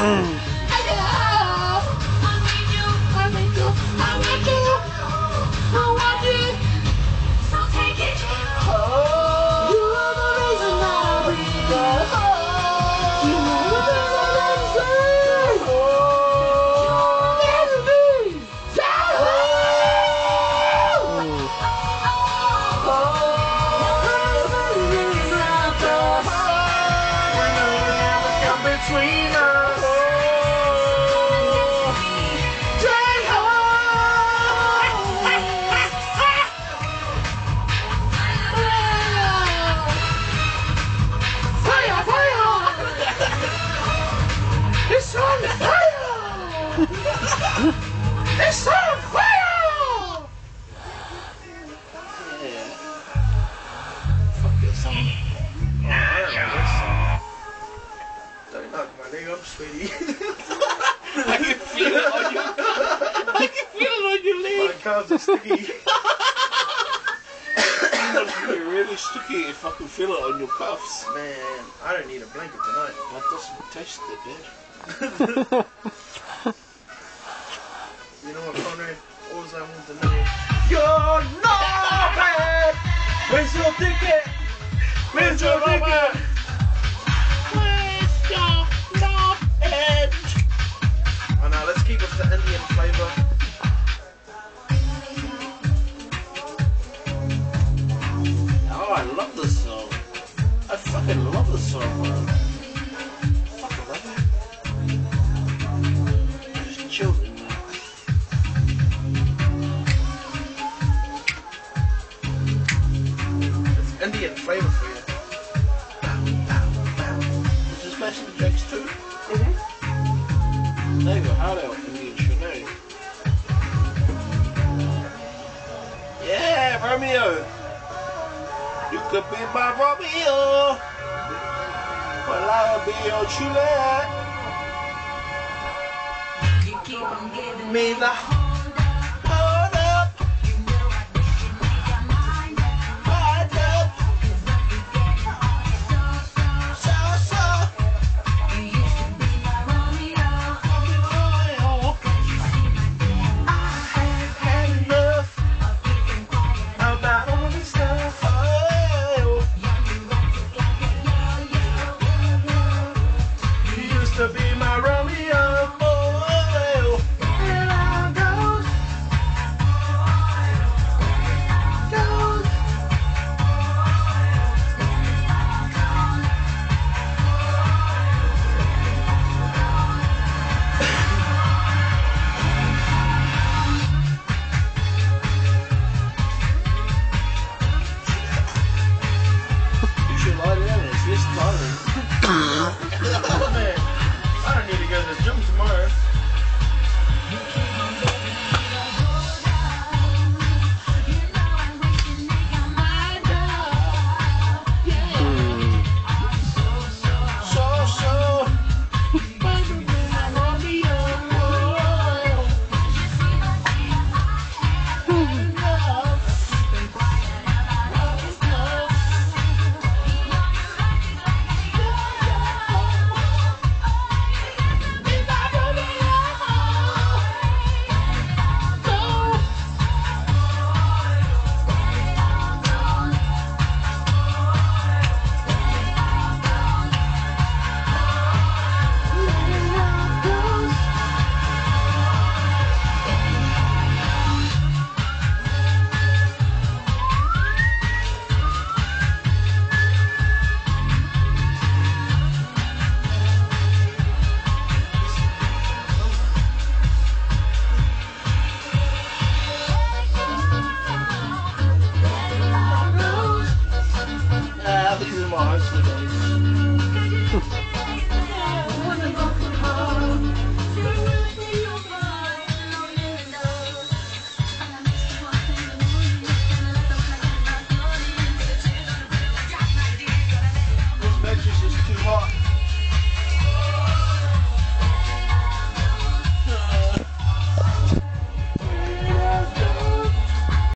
Between My leg, I'm sweaty. I can feel it on your. I can feel it on your my leg. calves are sticky. Be really sticky if I can feel it on your cuffs. Man, I don't need a blanket tonight. That doesn't taste it, dude. You know what, Conrad? All I want to know. You're not bad! Where's your ticket? Where's your ticket? It the Indian flavour. Oh, I love this song. I fucking love this song, man. Fucking love it. Just children, man. It's Indian flavour for you. Is this Master Jacks too? Mm-hmm. There you go, hard out Romeo! You could be my Romeo! Well, I'll be your Juliet! Me the just too hot.